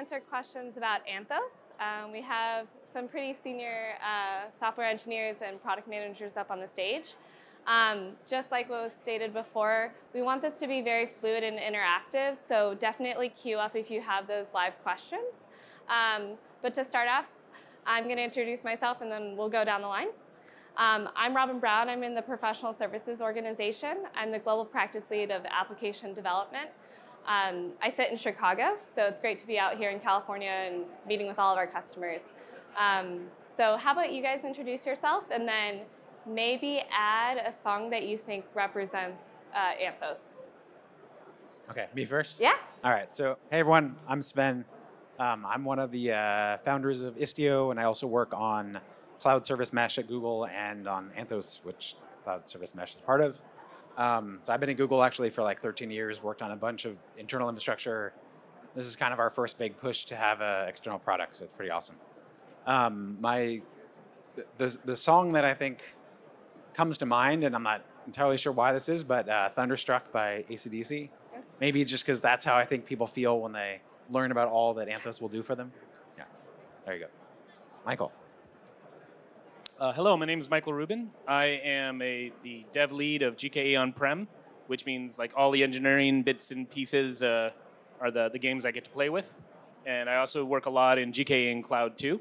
answer questions about Anthos. Um, we have some pretty senior uh, software engineers and product managers up on the stage. Um, just like what was stated before, we want this to be very fluid and interactive, so definitely queue up if you have those live questions. Um, but to start off, I'm going to introduce myself and then we'll go down the line. Um, I'm Robin Brown. I'm in the Professional Services Organization. I'm the Global Practice Lead of Application Development. Um, I sit in Chicago, so it's great to be out here in California and meeting with all of our customers. Um, so how about you guys introduce yourself and then maybe add a song that you think represents uh, Anthos. Okay, me first? Yeah. All right, so hey everyone, I'm Sven. Um, I'm one of the uh, founders of Istio, and I also work on Cloud Service Mesh at Google and on Anthos, which Cloud Service Mesh is part of. Um, so I've been at Google actually for like 13 years, worked on a bunch of internal infrastructure. This is kind of our first big push to have an external product, so it's pretty awesome. Um, my the, the song that I think comes to mind, and I'm not entirely sure why this is, but uh, Thunderstruck by ACDC. Maybe just because that's how I think people feel when they learn about all that Anthos will do for them. Yeah, there you go. Michael. Uh, hello, my name is Michael Rubin. I am a the dev lead of GKE on-prem, which means like all the engineering bits and pieces uh, are the, the games I get to play with. And I also work a lot in GKE in cloud too.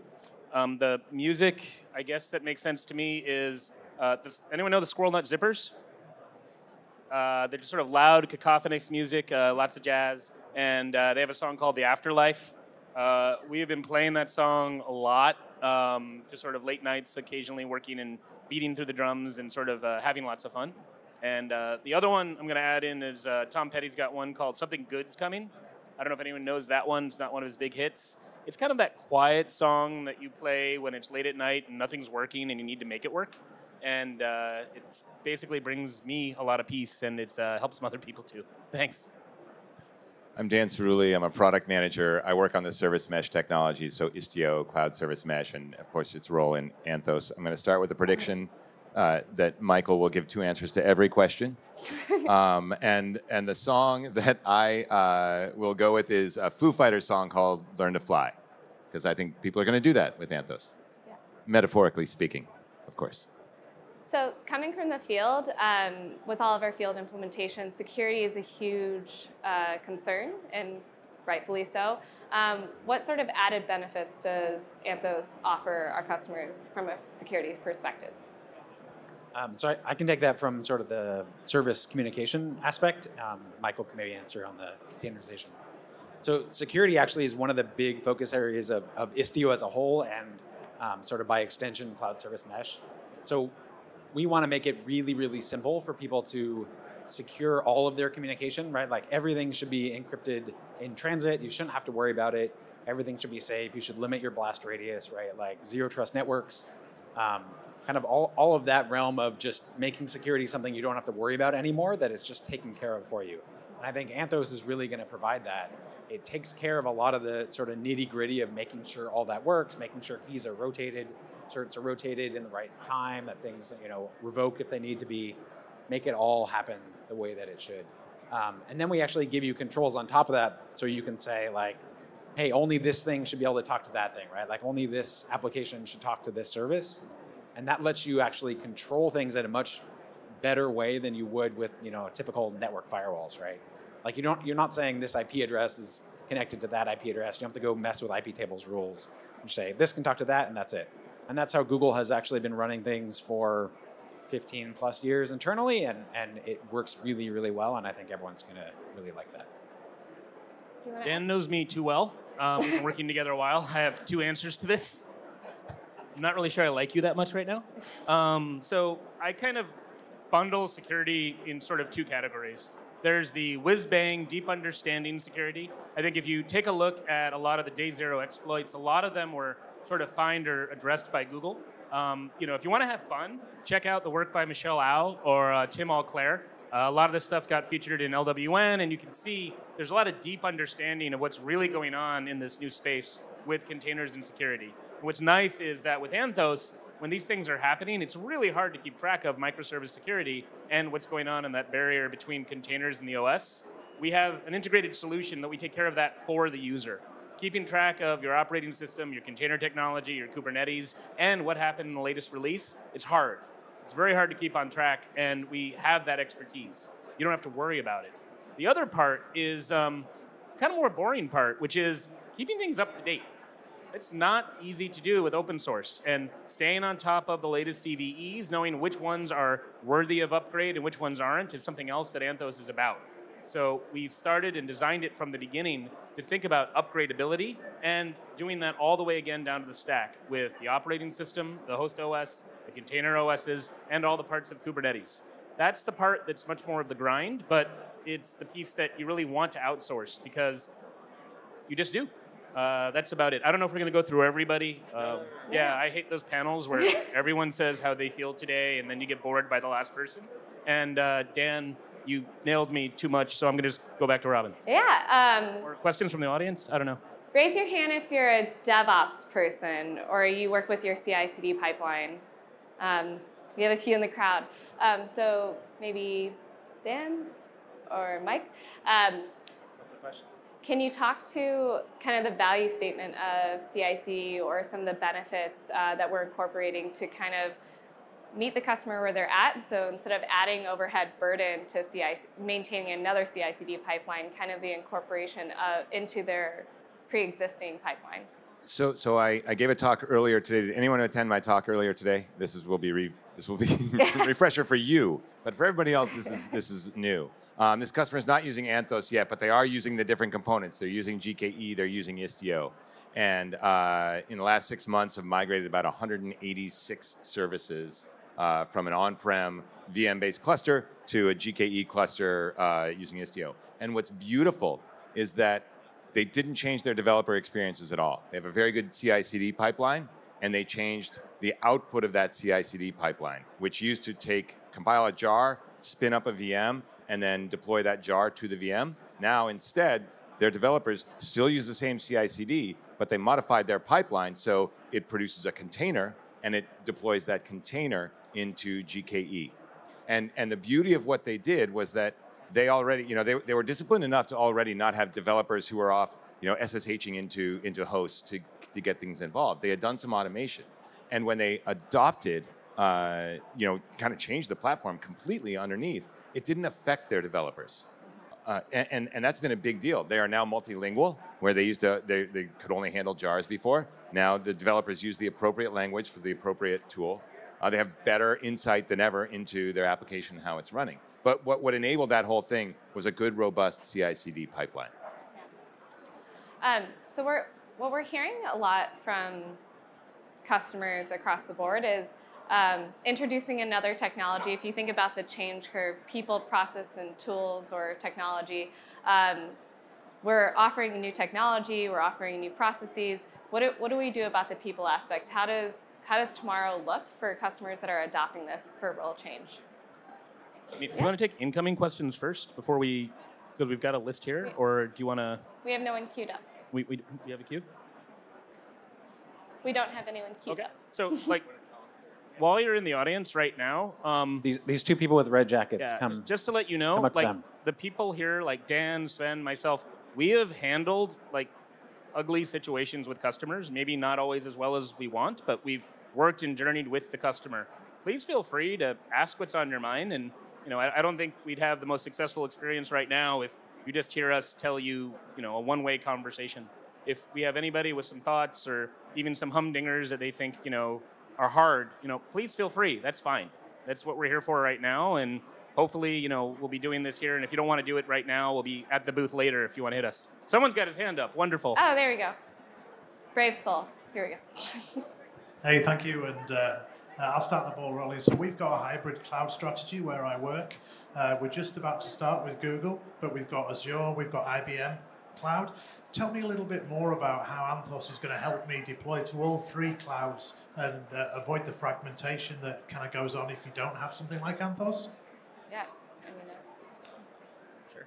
Um, the music, I guess, that makes sense to me is uh, does anyone know the Squirrel Nut Zippers? Uh, they're just sort of loud, cacophonous music, uh, lots of jazz, and uh, they have a song called "The Afterlife." We have been playing that song a lot, um, just sort of late nights, occasionally working and beating through the drums and sort of uh, having lots of fun. And the other one I'm going to add in is Tom Petty's got one called "Something Good's Coming." I don't know if anyone knows that one. It's not one of his big hits. It's kind of that quiet song that you play when it's late at night and nothing's working and you need to make it work and uh, it basically brings me a lot of peace, and it uh, helps some other people too. Thanks. I'm Dan Ciruli. I'm a product manager. I work on the service mesh technology, so Istio, Cloud Service Mesh, and of course its role in Anthos. I'm going to start with a prediction uh, that Michael will give two answers to every question. um, and and the song that I uh, will go with is a Foo Fighters song called "Learn to Fly," because I think people are going to do that with Anthos, yeah. metaphorically speaking, of course. So coming from the field, um, with all of our field implementations, security is a huge uh, concern, and rightfully so. Um, what sort of added benefits does Anthos offer our customers from a security perspective? Um, so I, I, can take that from sort of the service communication aspect. Um, Michael can maybe answer on the containerization. So security actually is one of the big focus areas of, of Istio as a whole and um, sort of by extension cloud service mesh. So we want to make it really, really simple for people to secure all of their communication, right? Like everything should be encrypted in transit. You shouldn't have to worry about it. Everything should be safe. You should limit your blast radius, right? Like zero trust networks. Um, kind of all, all of that realm of just making security something you don't have to worry about anymore, that is just taken care of for you. And I think Anthos is really going to provide that. It takes care of a lot of the sort of nitty gritty of making sure all that works, making sure keys are rotated, certs are rotated in the right time, that things you know revoke if they need to be, make it all happen the way that it should. Um, and then we actually give you controls on top of that, so you can say like, hey, only this thing should be able to talk to that thing, right? Like only this application should talk to this service, and that lets you actually control things in a much better way than you would with you know typical network firewalls, right? Like you don't, you're not saying this IP address is connected to that IP address. You don't have to go mess with IP tables rules. You say this can talk to that, and that's it. And that's how Google has actually been running things for 15 plus years internally, and, and it works really, really well, and I think everyone's going to really like that. Dan knows me too well. Um, we've been working together a while. I have two answers to this. I'm not really sure I like you that much right now. Um, so I kind of bundle security in sort of two categories. There's the whiz bang, deep understanding security. I think if you take a look at a lot of the day zero exploits, a lot of them were sort of find or addressed by Google. Um, you know, if you want to have fun, check out the work by Michelle Au or uh, Tim Allclair. Uh, a lot of this stuff got featured in LWN, and you can see there's a lot of deep understanding of what's really going on in this new space with containers and security. what's nice is that with Anthos, when these things are happening, it's really hard to keep track of microservice security and what's going on in that barrier between containers and the OS. We have an integrated solution that we take care of that for the user. Keeping track of your operating system, your container technology, your Kubernetes, and what happened in the latest release, it's hard. It's very hard to keep on track, and we have that expertise. You don't have to worry about it. The other part is um, kind of more boring part, which is keeping things up to date. It's not easy to do with open source and staying on top of the latest CVEs, knowing which ones are worthy of upgrade and which ones aren't, is something else that Anthos is about. So we've started and designed it from the beginning to think about upgradability and doing that all the way again down to the stack with the operating system, the host OS, the container OSs, and all the parts of Kubernetes. That's the part that's much more of the grind, but it's the piece that you really want to outsource because you just do. Uh, that's about it. I don't know if we're going to go through everybody. Uh, yeah, I hate those panels where everyone says how they feel today, and then you get bored by the last person. And uh, Dan, you nailed me too much, so I'm going to just go back to Robin. Yeah. Um, Or questions from the audience? I don't know. raise your hand if you're a DevOps person or you work with your CI/CD pipeline. Um, we have a few in the crowd. Um, so maybe Dan or Mike. Um, What's the question? Can you talk to kind of the value statement of CIC or some of the benefits uh, that we're incorporating to kind of meet the customer where they're at? So instead of adding overhead burden to CI, maintaining another CI/CD pipeline, kind of the incorporation of, into their pre-existing pipeline. So, so I, I gave a talk earlier today. Did anyone attend my talk earlier today? This is will be re, this will be a refresher for you, but for everybody else, this is this is new. Um, this customer is not using Anthos yet, but they are using the different components. They're using GKE. They're using Istio, and uh, in the last six months, have migrated about 186 services uh, from an on-prem VM-based cluster to a GKE cluster uh, using Istio. And what's beautiful is that they didn't change their developer experiences at all. They have a very good CI CD pipeline, and they changed the output of that CI CD pipeline, which used to take, compile a jar, spin up a VM, and then deploy that jar to the VM. Now, instead, their developers still use the same CI CD, but they modified their pipeline so it produces a container and it deploys that container into GKE. And, and the beauty of what they did was that they already, you know, they, they were disciplined enough to already not have developers who were off, you know, SSHing into, into hosts to, to get things involved. They had done some automation. And when they adopted, uh, you know, kind of changed the platform completely underneath, it didn't affect their developers. Uh, and, and, and that's been a big deal. They are now multilingual, where they used to, they, they could only handle jars before. Now the developers use the appropriate language for the appropriate tool. Uh, they have better insight than ever into their application and how it's running. But what, what enabled that whole thing was a good, robust CI/CD pipeline. Um, so we're what we're hearing a lot from customers across the board is um, introducing another technology. If you think about the change curve, people, process, and tools or technology, um, we're offering new technology. We're offering new processes. What do, what do we do about the people aspect? How does how does tomorrow look for customers that are adopting this for role change? I mean, Do you want to take incoming questions first before we, because we've got a list here, or do you want to, We have no one queued up. we, we, we have a queue? We don't have anyone queued Okay. up. So, like, while you're in the audience right now, um, These these two people with red jackets yeah, come. just to let you know, come up to like them. the people here, like Dan, Sven, myself, we have handled like ugly situations with customers. Maybe not always as well as we want, but we've worked and journeyed with the customer. Please feel free to ask what's on your mind. And you know, I, I don't think we'd have the most successful experience right now if you just hear us tell you, you know, a one-way conversation. If we have anybody with some thoughts or even some humdingers that they think, you know, are hard, you know, please feel free. That's fine. That's what we're here for right now. And hopefully, you know, we'll be doing this here. And if you don't want to do it right now, we'll be at the booth later if you want to hit us. Someone's got his hand up. Wonderful. Oh, there we go. Brave soul. Here we go. Hey, thank you, and uh, uh, I'll start the ball rolling. So we've got a hybrid cloud strategy where I work. Uh, we're just about to start with Google, but we've got Azure, we've got IBM Cloud. Tell me a little bit more about how Anthos is going to help me deploy to all three clouds and uh, avoid the fragmentation that kind of goes on if you don't have something like Anthos. Yeah. I mean, uh, Sure.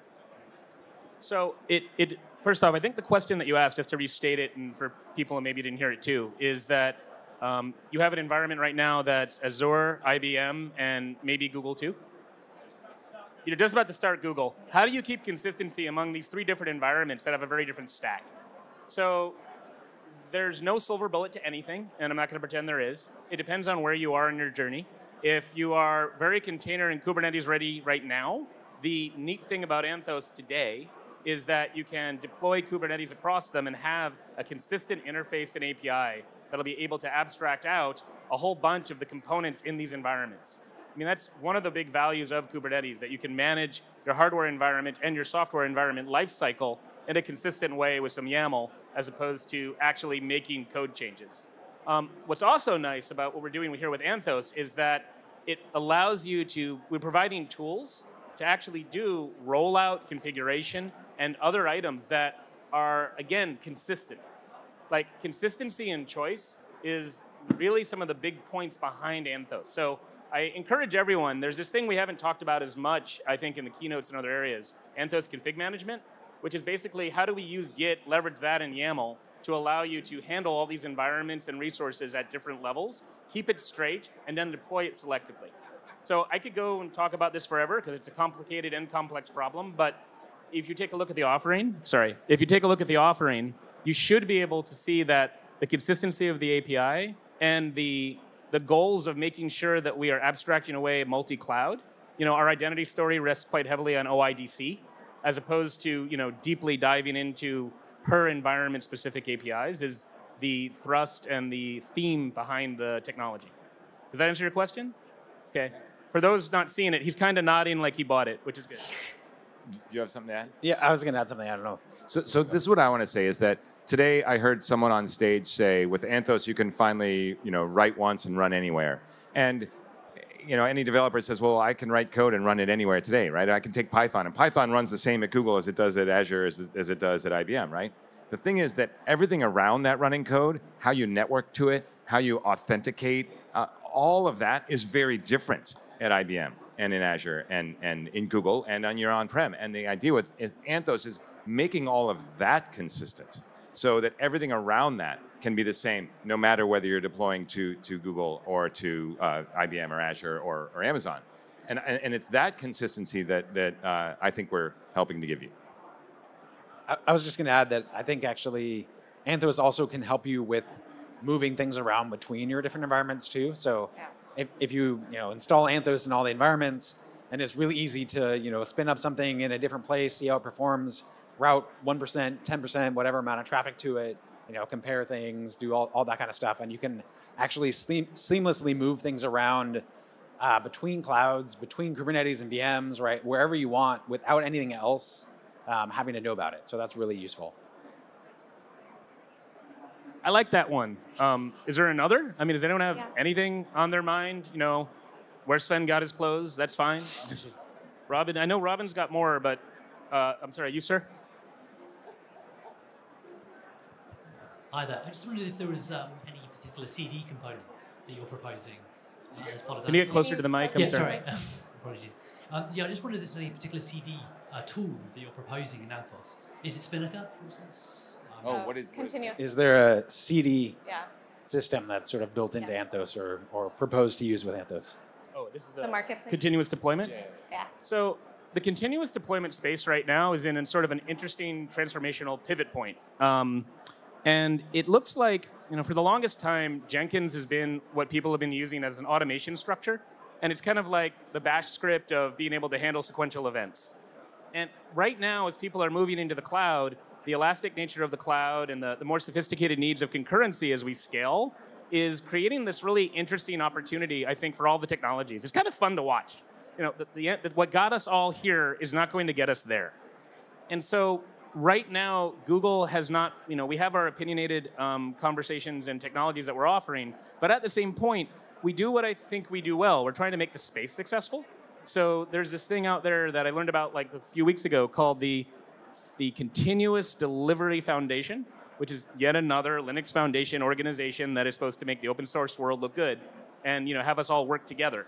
So it, it first off, I think the question that you asked, just to restate it, and for people who maybe didn't hear it too, is that um, you have an environment right now that's Azure, IBM, and maybe Google too. You're just about to start Google. How do you keep consistency among these three different environments that have a very different stack? So there's no silver bullet to anything, and I'm not going to pretend there is. It depends on where you are in your journey. If you are very container and Kubernetes ready right now, the neat thing about Anthos today is that you can deploy Kubernetes across them and have a consistent interface and API that'll be able to abstract out a whole bunch of the components in these environments. I mean, that's one of the big values of Kubernetes, that you can manage your hardware environment and your software environment lifecycle in a consistent way with some YAML, as opposed to actually making code changes. Um, what's also nice about what we're doing here with Anthos is that it allows you to, we're providing tools to actually do rollout configuration and other items that are, again, consistent. Like consistency and choice is really some of the big points behind Anthos. So I encourage everyone, there's this thing we haven't talked about as much, I think, in the keynotes and other areas, Anthos config management, which is basically how do we use Git, leverage that in YAML to allow you to handle all these environments and resources at different levels, keep it straight, and then deploy it selectively. So I could go and talk about this forever because it's a complicated and complex problem, but if you take a look at the offering, sorry, if you take a look at the offering, you should be able to see that the consistency of the API and the, the goals of making sure that we are abstracting away multi-cloud. You know, our identity story rests quite heavily on OIDC, as opposed to, you know, deeply diving into per environment specific APIs is the thrust and the theme behind the technology. Does that answer your question? Okay. For those not seeing it, he's kind of nodding like he bought it, which is good. Do you have something to add? Yeah, I was going to add something. I don't know. So, so this is what I want to say is that today I heard someone on stage say, with Anthos, you can finally, you know, write once and run anywhere. And you know, any developer says, well, I can write code and run it anywhere today, right? I can take Python, and Python runs the same at Google as it does at Azure, as, as it does at IBM, right? The thing is that everything around that running code, how you network to it, how you authenticate, uh, all of that is very different at IBM and in Azure and, and in Google and on your on-prem. And the idea with Anthos is making all of that consistent so that everything around that can be the same, no matter whether you're deploying to, to Google or to uh, IBM or Azure or, or Amazon. And, and it's that consistency that, that uh, I think we're helping to give you. I, I was just going to add that I think actually Anthos also can help you with moving things around between your different environments too. So Yeah. if, if you you know install Anthos in all the environments, and it's really easy to you know spin up something in a different place, see how it performs, route one percent, ten percent, whatever amount of traffic to it, you know, compare things, do all, all that kind of stuff, and you can actually seam, seamlessly move things around uh, between clouds, between Kubernetes and VMs, right, wherever you want, without anything else um, having to know about it. So that's really useful. I like that one. Um, is there another? I mean, does anyone have Yeah. anything on their mind? You know, where Sven got his clothes? That's fine. Robin, I know Robin's got more, but uh, I'm sorry, you, sir? Hi there. I just wondered if there was um, any particular CD component that you're proposing uh, as part of that. Can you get closer to the mic? I'm Yeah, sorry. sorry. Apologies. Um, yeah, I just wondered if there's any particular CD uh, tool that you're proposing in Anthos. Is it Spinnaker, for instance? Um, Oh, Uh, what is- what is- continuous? Is there a CD yeah, system that's sort of built into Yeah. Anthos or, or proposed to use with Anthos? Oh, this is the marketplace. continuous deployment. yeah. yeah. So the continuous deployment space right now is in a sort of an interesting transformational pivot point. Um, and it looks like, you know, for the longest time, Jenkins has been what people have been using as an automation structure. And it's kind of like the bash script of being able to handle sequential events. And right now, as people are moving into the cloud, the elastic nature of the cloud and the, the more sophisticated needs of concurrency as we scale is creating this really interesting opportunity, I think, for all the technologies. It's kind of fun to watch. You know, the, the, what got us all here is not going to get us there. And so right now, Google has not, you know, we have our opinionated um, conversations and technologies that we're offering, but at the same point, we do what I think we do well. We're trying to make the space successful. So there's this thing out there that I learned about like a few weeks ago called the, the Continuous Delivery Foundation, which is yet another Linux Foundation organization that is supposed to make the open source world look good and you know have us all work together.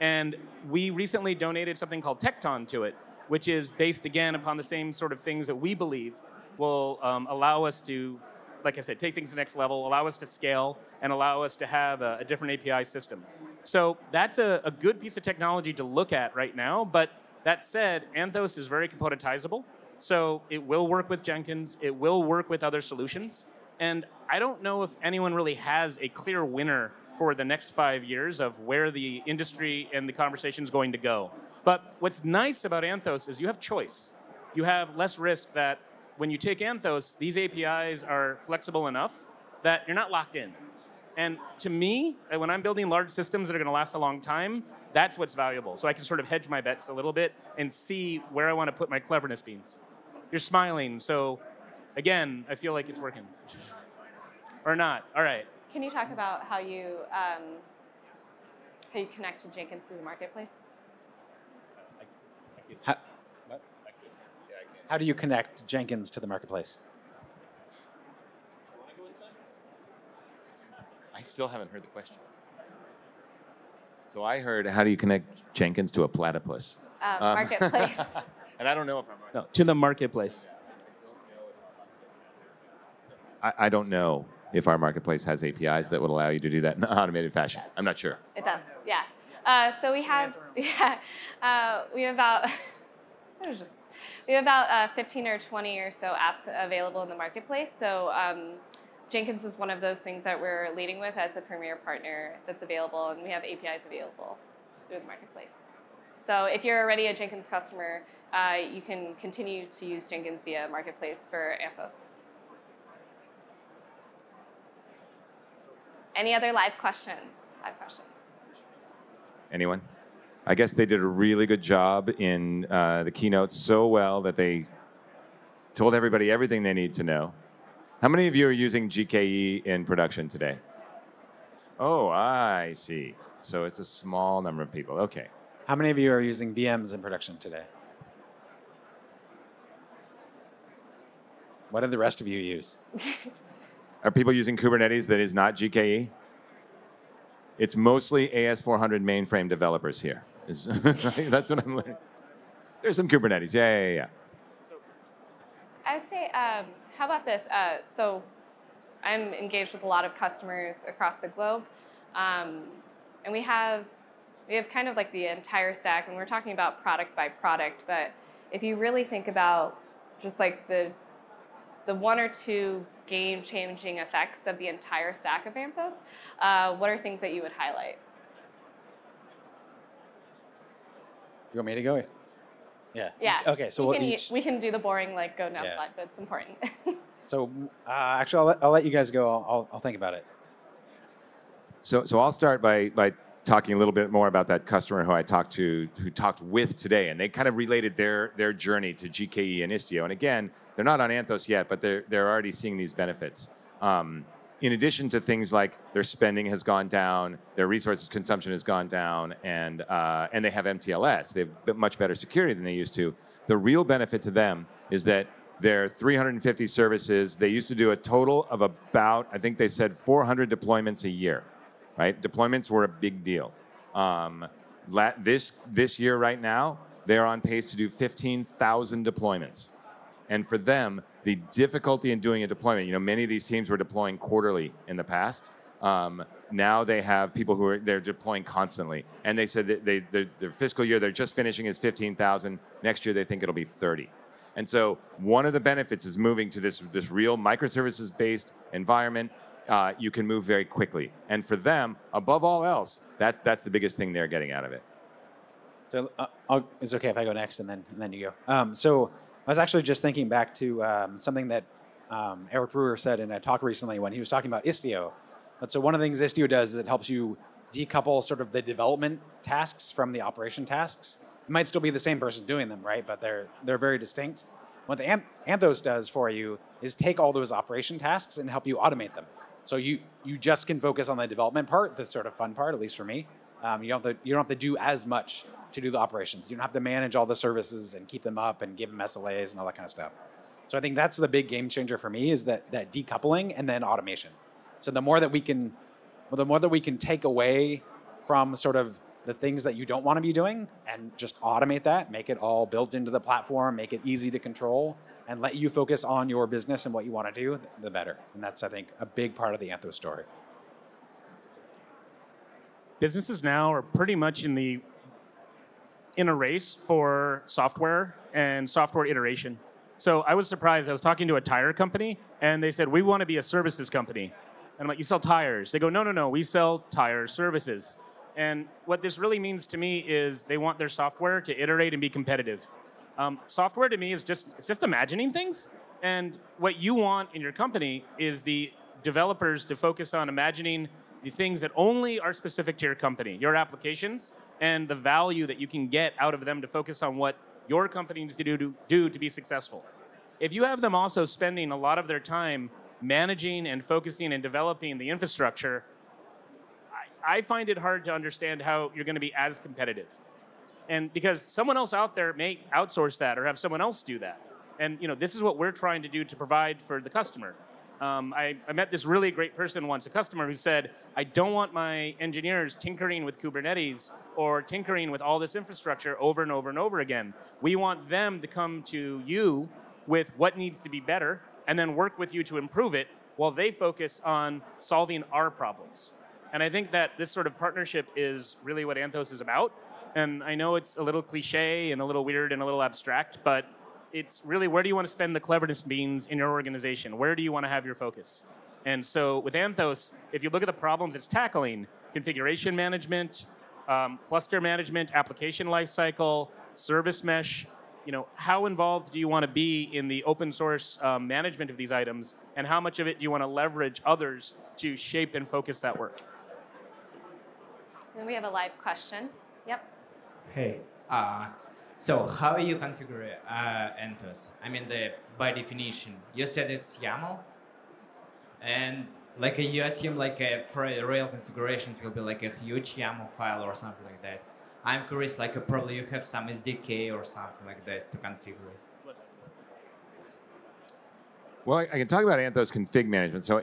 And we recently donated something called Tekton to it, which is based again upon the same sort of things that we believe will um, allow us to, like I said, take things to the next level, allow us to scale, and allow us to have a, a different API system. So that's a, a good piece of technology to look at right now. But that said, Anthos is very componentizable. So it will work with Jenkins, it will work with other solutions. And I don't know if anyone really has a clear winner for the next five years of where the industry and the conversation is going to go. But what's nice about Anthos is you have choice. You have less risk that when you take Anthos, these APIs are flexible enough that you're not locked in. And to me, uh, when I'm building large systems that are going to last a long time, that's what's valuable. So I can sort of hedge my bets a little bit and see where I want to put my cleverness beans. You're smiling, so again, I feel like it's working. or not. All right. Can you talk about how you um, how you connect to Jenkins to the marketplace? How, how do you connect Jenkins to the marketplace? I still haven't heard the question. So I heard, how do you connect Jenkins to a platypus? Uh, Um, marketplace. and I don't know if I'm right. No, to the marketplace. I, I don't know if our marketplace has APIs that would allow you to do that in an automated fashion. I'm not sure. It does, yeah. Uh, so we have, yeah, uh, we have about, it was just, we have about uh, 15 or 20 or so apps available in the marketplace. So um, Jenkins is one of those things that we're leading with as a premier partner that's available, and we have APIs available through the marketplace. So if you're already a Jenkins customer, uh, you can continue to use Jenkins via marketplace for Anthos. Any other live questions? Live questions. Anyone? I guess they did a really good job in uh, the keynote so well that they told everybody everything they need to know. How many of you are using GKE in production today? Oh, I see. So it's a small number of people. Okay. How many of you are using VMs in production today? What do the rest of you use? Are people using Kubernetes that is not GKE? It's mostly AS400 mainframe developers here. That's what I'm learning. There's some Kubernetes. Yeah, yeah, yeah. I would say, um, how about this? Uh, so, I'm engaged with a lot of customers across the globe, um, and we have we have kind of like the entire stack, and we're talking about product by product. But if you really think about just like the the one or two game-changing effects of the entire stack of Anthos, uh, what are things that you would highlight? You want me to go? Yeah. Yeah. Okay, so we we'll can, each, we can do the boring like go down Yeah. blood, but it's important. so uh, actually, I'll let, I'll let you guys go. I'll, I'll, I'll think about it. So, so I'll start by, by talking a little bit more about that customer who I talked to, who talked with today, and they kind of related their, their journey to GKE and Istio. And again, they're not on Anthos yet, but they're, they're already seeing these benefits. Um, in addition to things like their spending has gone down, their resource consumption has gone down, and, uh, and they have MTLS. They have much better security than they used to. The real benefit to them is that their 350 services, they used to do a total of about, I think they said 400 deployments a year right? Deployments were a big deal. Um, this, this year, right now, they're on pace to do 15,000 deployments. And for them, the difficulty in doing a deployment, you know, many of these teams were deploying quarterly in the past. Um, now they have people who are they're deploying constantly, and they said that they, their, their fiscal year they're just finishing is 15,000. Next year they think it'll be 30. And so one of the benefits is moving to this this real microservices based environment. Uh, you can move very quickly, and for them, above all else, that's that's the biggest thing they're getting out of it. So uh, it's okay if I go next and then and then you go. Um, so I was actually just thinking back to um, something that um, Eric Brewer said in a talk recently when he was talking about Istio. But so one of the things Istio does is it helps you decouple sort of the development tasks from the operation tasks. It might still be the same person doing them, right? But they're they're very distinct. What the Anthos does for you is take all those operation tasks and help you automate them. So you you just can focus on the development part, the sort of fun part, at least for me. Um, you don't have to you don't have to do as much to do the operations. You don't have to manage all the services and keep them up and give them SLAs and all that kind of stuff. So I think that's the big game changer for me is that that decoupling and then automation. So the more that we can, well, the more that we can take away from sort of the things that you don't want to be doing and just automate that, make it all built into the platform, make it easy to control, and let you focus on your business and what you want to do, the better. And that's I think a big part of the Anthos story. businesses now are pretty much in the in a race for software and software iteration. So I was surprised. I was talking to a tire company, and they said, We want to be a services company. And I'm like, You sell tires? They go, No, no, no, we sell tire services. And what this really means to me is they want their software to iterate and be competitive. Um, software to me is just it's just imagining things. And what you want in your company is the developers to focus on imagining the things that only are specific to your company, your applications, and the value that you can get out of them to focus on what your company needs to do to, do to be successful. If you have them also spending a lot of their time managing and focusing and developing the infrastructure, I, I find it hard to understand how you're going to be as competitive. And because someone else out there may outsource that or have someone else do that. And you know, this is what we're trying to do to provide for the customer. Um, I, I, met this really great person once, a customer who said, I don't want my engineers tinkering with Kubernetes or tinkering with all this infrastructure over and over and over again. We want them to come to you with what needs to be better and then work with you to improve it while they focus on solving our problems. And I think that this sort of partnership is really what Anthos is about. And I know it's a little cliche and a little weird and a little abstract, but it's really where do you want to spend the cleverness beans in your organization? Where do you want to have your focus? And so with Anthos, if you look at the problems it's tackling, configuration management, um, cluster management, application lifecycle, service mesh, you know, how involved do you want to be in the open source um, management of these items, and how much of it do you want to leverage others to shape and focus that work? And we have a live question. Yep. Hey, uh, so how you configure uh, Anthos? I mean, the by definition, you said it's YAML, and like a, you assume like a, for a real configuration, it will be like a huge YAML file or something like that. I'm curious, like uh, probably you have some SDK or something like that to configure it. Well, I, I can talk about Anthos config management. So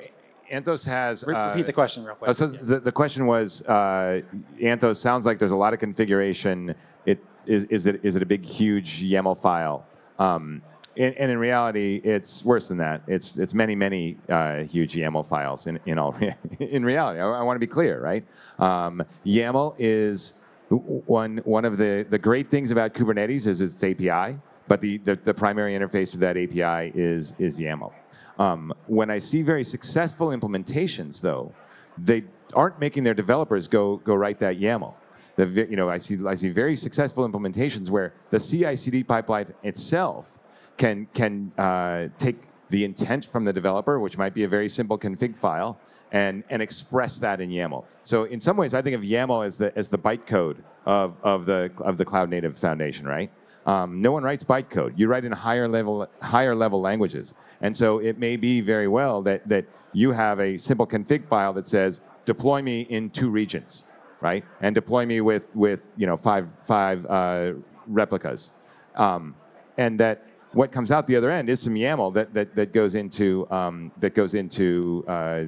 Anthos has. Re- uh, repeat the question real quick. uh, so the, the question was, uh, Anthos sounds like there's a lot of configuration. It is is it is it a big huge YAML file? Um, and, and in reality, it's worse than that. It's it's many many uh, huge YAML files. In in all rea- in reality, I, I want to be clear, right? Um, YAML is one one of the the great things about Kubernetes is its API, but the the, the primary interface for that API is is YAML. Um, when I see very successful implementations, though, they aren't making their developers go go write that YAML. The, you know, I see I see very successful implementations where the CI/CD pipeline itself can can uh, take the intent from the developer, which might be a very simple config file, and and express that in YAML. So in some ways, I think of YAML as the as the bytecode of of the of the cloud native foundation, right? Um, no one writes bytecode. You write in higher level higher level languages, and so it may be very well that that you have a simple config file that says deploy me in two regions, right? And deploy me with with you know five five uh, replicas, um, and that what comes out the other end is some YAML that that, that goes into um, that goes into uh,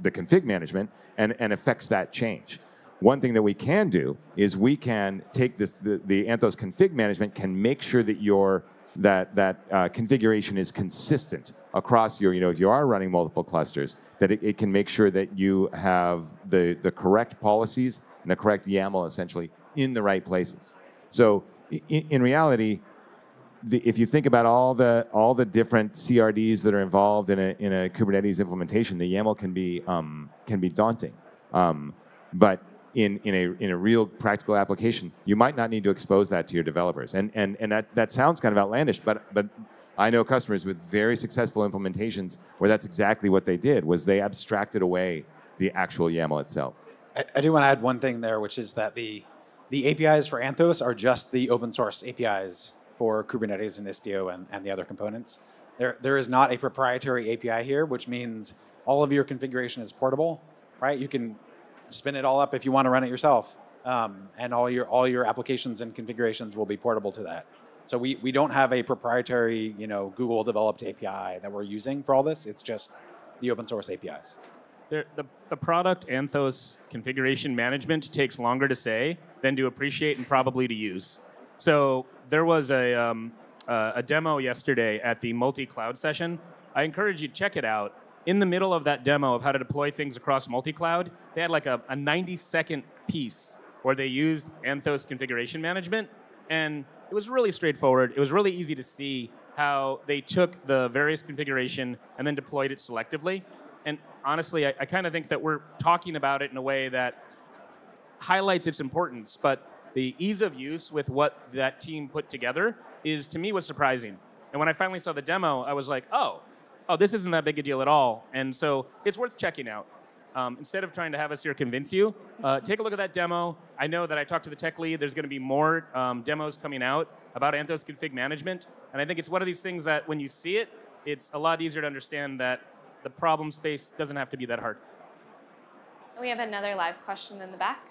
the config management and, and affects that change. One thing that we can do is we can take this the, the Anthos config management can make sure that your that that uh, configuration is consistent across your you know if you are running multiple clusters that it, it can make sure that you have the the correct policies and the correct YAML essentially in the right places. So in, in reality, the, if you think about all the all the different CRDs that are involved in a in a Kubernetes implementation, the YAML can be um, can be daunting. Um, but in in a in a real practical application, you might not need to expose that to your developers. And and and that that sounds kind of outlandish, but but I know customers with very successful implementations where that's exactly what they did was they abstracted away the actual YAML itself. I, I do want to add one thing there, which is that the the APIs for Anthos are just the open source APIs for Kubernetes and Istio and, and the other components. There, there is not a proprietary API here, which means all of your configuration is portable, right? You can spin it all up if you want to run it yourself, um, and all your all your applications and configurations will be portable to that. So we, we don't have a proprietary, you know, Google developed API that we're using for all this. It's just the open source APIs. There, the, the product Anthos configuration management takes longer to say than to appreciate and probably to use. So there was a, um, uh, a demo yesterday at the multi-cloud session. I encourage you to check it out. In the middle of that demo of how to deploy things across multi-cloud, they had like a, a 90 second piece where they used Anthos configuration management. And it was really straightforward. It was really easy to see how they took the various configuration and then deployed it selectively. And honestly, I, I kind of think that we're talking about it in a way that highlights its importance, but the ease of use with what that team put together is to me was surprising. And when I finally saw the demo, I was like, oh, oh, this isn't that big a deal at all. And so it's worth checking out. Um, instead of trying to have us here convince you, uh, take a look at that demo. I know that I talked to the tech lead. There's going to be more um, demos coming out about Anthos config management. And I think it's one of these things that when you see it, it's a lot easier to understand that the problem space doesn't have to be that hard. We have another live question in the back.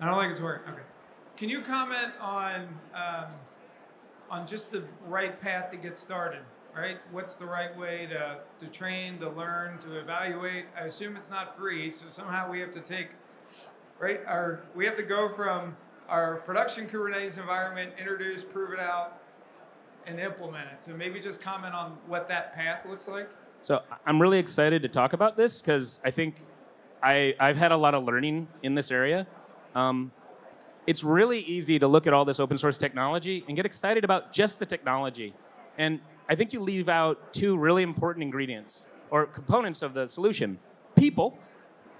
I don't think it's working. Okay. Can you comment on um, on just the right path to get started? Right? What's the right way to, to train, to learn, to evaluate? I assume it's not free, so somehow we have to take right our we have to go from our production Kubernetes environment, introduce, prove it out, and implement it. So maybe just comment on what that path looks like. So I'm really excited to talk about this because I think I, I've had a lot of learning in this area. Um, it's really easy to look at all this open source technology and get excited about just the technology. And I think you leave out two really important ingredients or components of the solution people,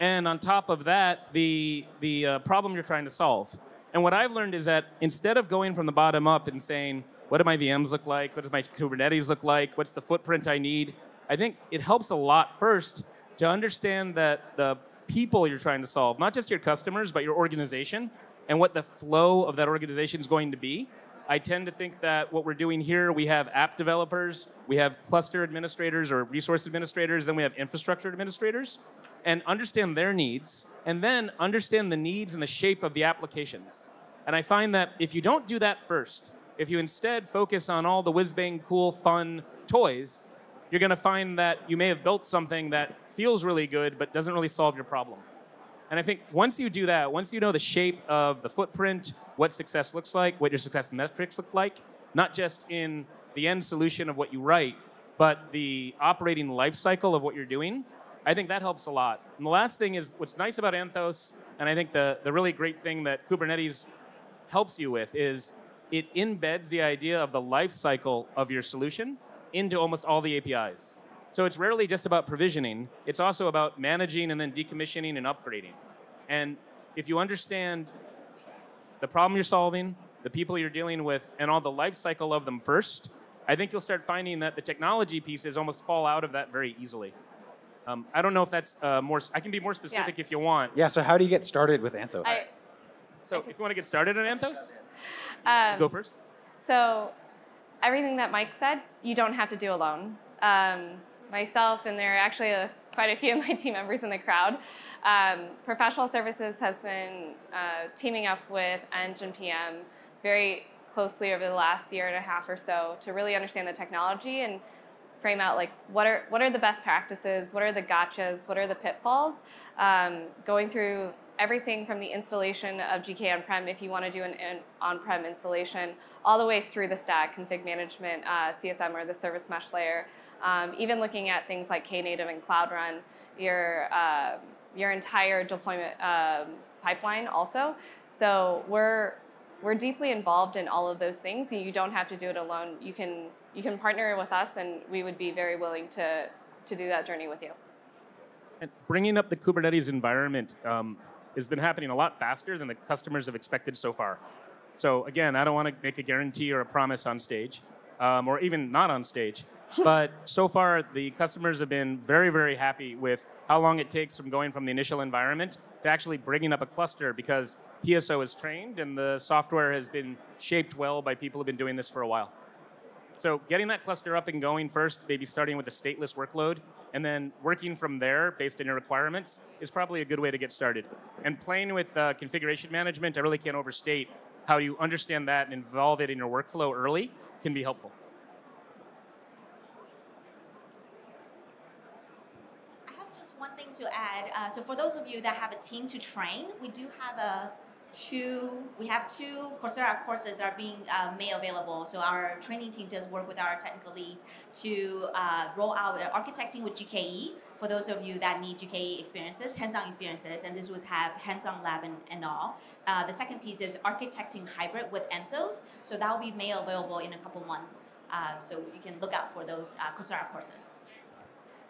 and on top of that, the, the uh, problem you're trying to solve. And what I've learned is that instead of going from the bottom up and saying, what do my VMs look like? What does my Kubernetes look like? What's the footprint I need? I think it helps a lot first to understand that the people you're trying to solve, not just your customers, but your organization, and what the flow of that organization is going to be. I tend to think that what we're doing here, we have app developers, we have cluster administrators or resource administrators, then we have infrastructure administrators, and understand their needs, and then understand the needs and the shape of the applications. And I find that if you don't do that first, if you instead focus on all the whiz bang, cool, fun toys, you're going to find that you may have built something that feels really good but doesn't really solve your problem. And I think once you do that, once you know the shape of the footprint, what success looks like, what your success metrics look like, not just in the end solution of what you write, but the operating life cycle of what you're doing, I think that helps a lot. And the last thing is what's nice about Anthos, and I think the, the really great thing that Kubernetes helps you with is it embeds the idea of the life cycle of your solution into almost all the APIs. So it's rarely just about provisioning, it's also about managing and then decommissioning and upgrading. And if you understand the problem you're solving, the people you're dealing with, and all the life cycle of them first, I think you'll start finding that the technology pieces almost fall out of that very easily. Um, I don't know if that's uh, more, I can be more specific Yeah. if you want. Yeah, so how do you get started with Anthos? I, So if you want to get started on Anthos, um, go first. So, everything that Mike said, you don't have to do alone. Um, myself, and there are actually a, quite a few of my team members in the crowd. Um, professional services has been uh, teaming up with Eng and PM very closely over the last year and a half or so to really understand the technology and frame out like what are what are the best practices, what are the gotchas, what are the pitfalls, um, going through everything from the installation of GKE on-prem if you want to do an, on-prem installation, all the way through the stack, config management, uh, CSM or the service mesh layer, um, even looking at things like Knative and Cloud Run, your uh, your entire deployment um, pipeline also. So we're we're deeply involved in all of those things. You don't have to do it alone. You can you can partner with us, and we would be very willing to to do that journey with you. And bringing up the Kubernetes environment um, has been happening a lot faster than the customers have expected so far. So again, I don't want to make a guarantee or a promise on stage, um, or even not on stage. But so far, the customers have been very, very happy with how long it takes from going from the initial environment to actually bringing up a cluster because PSO is trained and the software has been shaped well by people who've been doing this for a while. So getting that cluster up and going first, maybe starting with a stateless workload, and then working from there based on your requirements is probably a good way to get started. And playing with uh, configuration management, I really can't overstate how you understand that and involve it in your workflow early can be helpful. I have just one thing to Uh, so for those of you that have a team to train, we do have a two we have two Coursera courses that are being uh, made available. So our training team does work with our technical leads to uh, roll out architecting with GKE for those of you that need GKE experiences, hands-on experiences, and this would have hands-on lab and, and all. Uh, the second piece is architecting hybrid with Anthos. So that will be made available in a couple months. Uh, so you can look out for those uh, Coursera courses.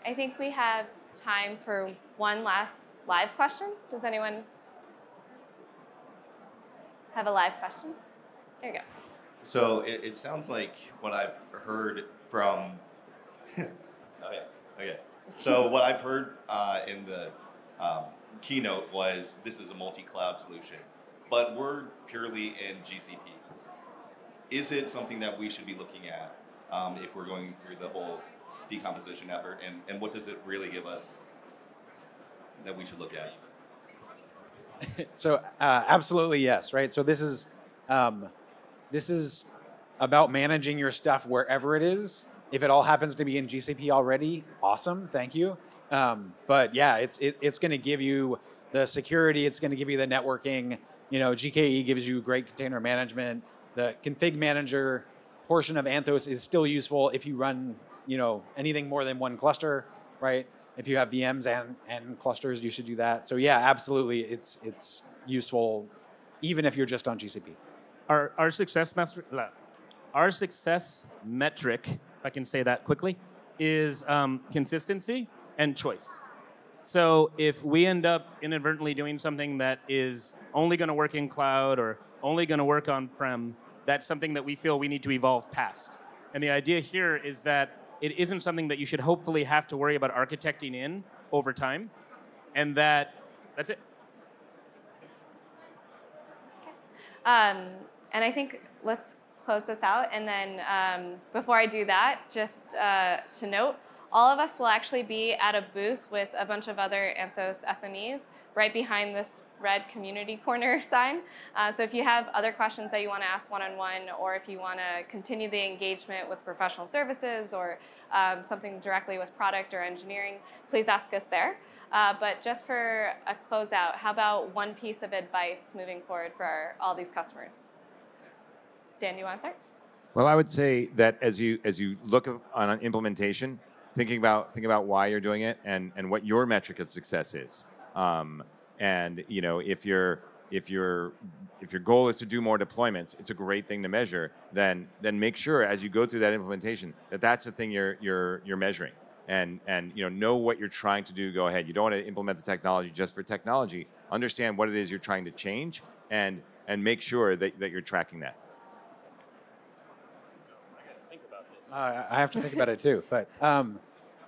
I think we have time for one last live question. Does anyone have a live question? There you go. So it, it sounds like what I've heard from. oh yeah. Okay. So what I've heard uh, in the um, keynote was this is a multi-cloud solution, but we're purely in GCP. Is it something that we should be looking at um, if we're going through the whole decomposition effort, and, and what does it really give us that we should look at? so uh, absolutely yes, right? So this is um, this is about managing your stuff wherever it is. If it all happens to be in GCP already, awesome, thank you. Um, but yeah, it's it, it's going to give you the security. It's going to give you the networking. You know, GKE gives you great container management. The config manager portion of Anthos is still useful if you run you know anything more than one cluster, right? if you have VMs and, and clusters, you should do that. So yeah, absolutely, it's it's useful, even if you're just on GCP. Our our success metric, our success metric, if I can say that quickly, is um, consistency and choice. So if we end up inadvertently doing something that is only going to work in cloud or only going to work on prem, that's something that we feel we need to evolve past. And the idea here is that it isn't something that you should hopefully have to worry about architecting in over time, and that that's it. Um, and I think let's close this out. And then um, before I do that, just uh, to note, all of us will actually be at a booth with a bunch of other Anthos SMEs right behind this red community corner sign. Uh, so if you have other questions that you want to ask one-on-one or if you want to continue the engagement with professional services or um, something directly with product or engineering, please ask us there. Uh, but just for a closeout, how about one piece of advice moving forward for our, all these customers? Dan, you want to start? Well, I would say that as you as you look on an implementation, thinking about think about why you're doing it and and what your metric of success is. Um, and you know, if you're if your if your goal is to do more deployments, it's a great thing to measure. Then then make sure as you go through that implementation that that's the thing you're you're you're measuring. And and you know know what you're trying to do. Go ahead. You don't want to implement the technology just for technology. Understand what it is you're trying to change, and and make sure that, that you're tracking that. Uh, I have to think about it too. But um,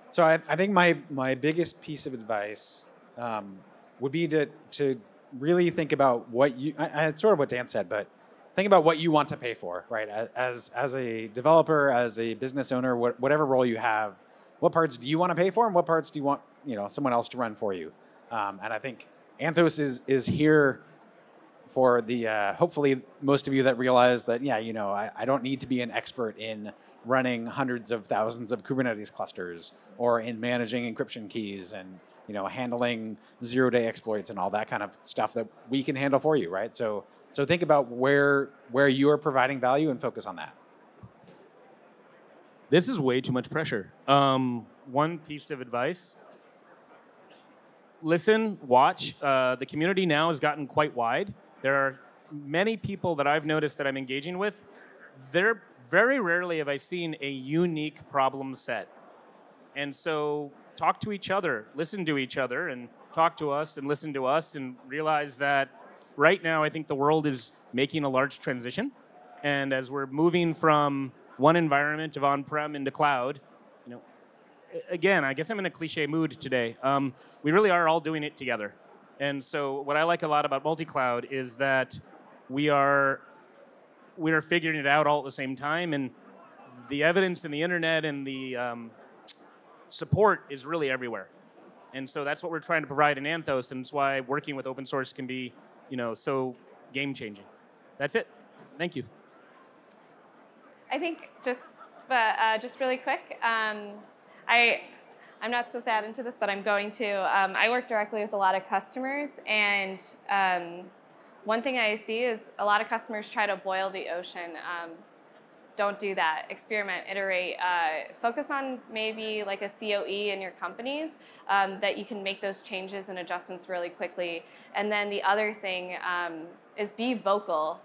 so I, I, think my my biggest piece of advice um, would be to to really think about what you. I, I, sort of what Dan said, but think about what you want to pay for, right? As as a developer, as a business owner, what, whatever role you have, what parts do you want to pay for, and what parts do you want you know someone else to run for you? Um, and I think Anthos is is here for the uh, hopefully most of you that realize that yeah you know I, I don't need to be an expert in running hundreds of thousands of Kubernetes clusters or in managing encryption keys and you know, handling zero day exploits and all that kind of stuff that we can handle for you, right? So, so think about where where you are providing value and focus on that. This is way too much pressure. Um, one piece of advice: listen, watch. Uh, the community now has gotten quite wide. There are many people that I've noticed that I'm engaging with. They're very rarely have I seen a unique problem set. And so talk to each other, listen to each other, and talk to us and listen to us, and realize that right now I think the world is making a large transition. And as we're moving from one environment of on-prem into cloud, you know, again, I guess I'm in a cliche mood today. Um, we really are all doing it together. And so what I like a lot about multi-cloud is that we are we are figuring it out all at the same time, and the evidence in the internet and the um, support is really everywhere. And so that's what we're trying to provide in Anthos, and it's why working with open source can be, you know, so game changing. That's it. Thank you. I think just, but uh, just really quick, um, I, I'm not supposed to add into this, but I'm going to. Um, I work directly with a lot of customers, and um, one thing I see is a lot of customers try to boil the ocean. Um, don't do that. Experiment, iterate. Uh, focus on maybe like a COE in your companies um, that you can make those changes and adjustments really quickly. And then the other thing um, is be vocal.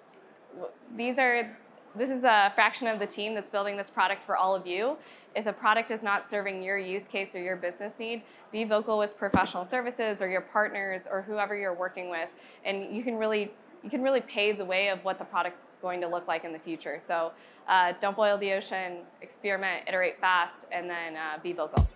These are this is a fraction of the team that's building this product for all of you. If a product is not serving your use case or your business need, be vocal with professional services or your partners or whoever you're working with, and you can really you can really pave the way of what the product's going to look like in the future. So uh, don't boil the ocean, experiment, iterate fast, and then uh, be vocal.